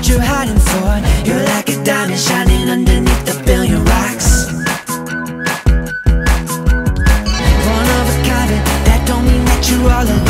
what you're hiding for. You're like a diamond shining underneath a billion rocks. One of a kind, that don't mean that you're all alone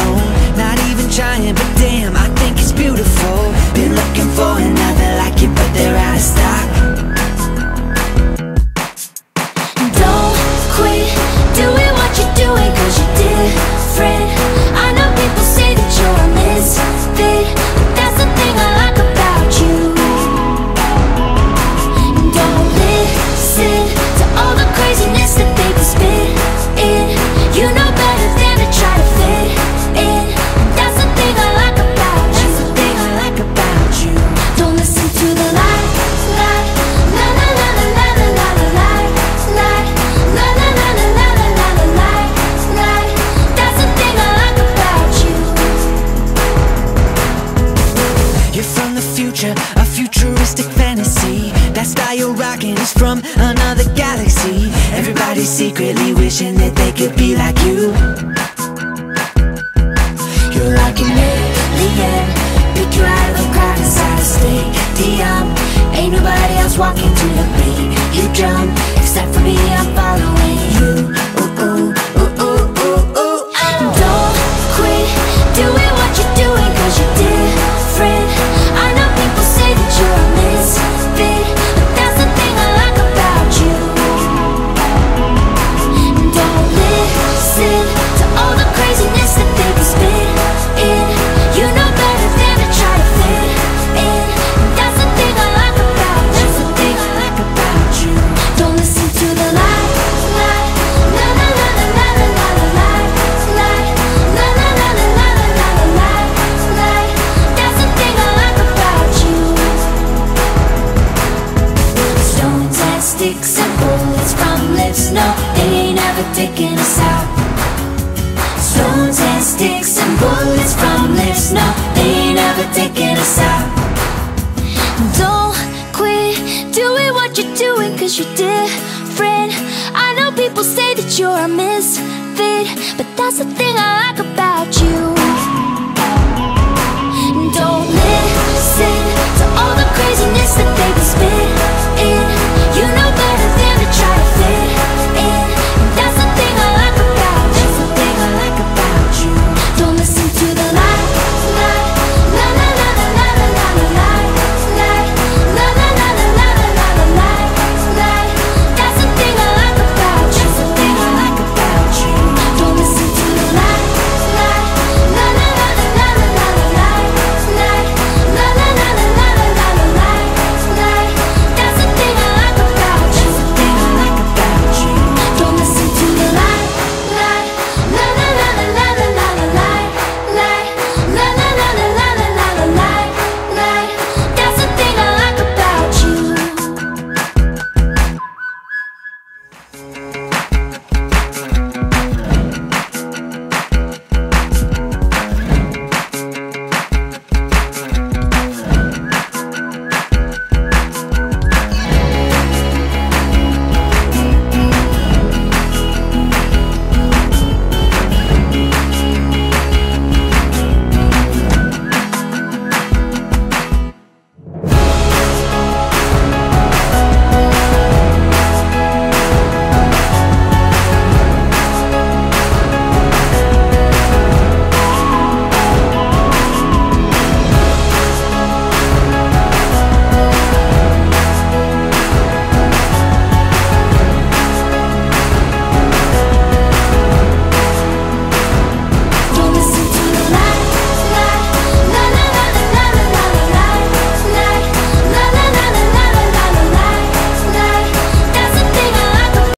futuristic fantasy. That style you're rocking is from another galaxy. Everybody's secretly wishing that they could be like you. You're like an alien. Pick you out of a crowd inside a stadium Ain't nobody else walking to the beat. You jump, except for me, I'm following you. Ooh, ooh, sticks and bullets from lips No, they ain't ever taking us out. Stones and sticks and bullets from lips No, they ain't ever taking us out. Don't quit doing what you're doing Cause you're different. I know people say that you're a misfit But that's the thing I like about you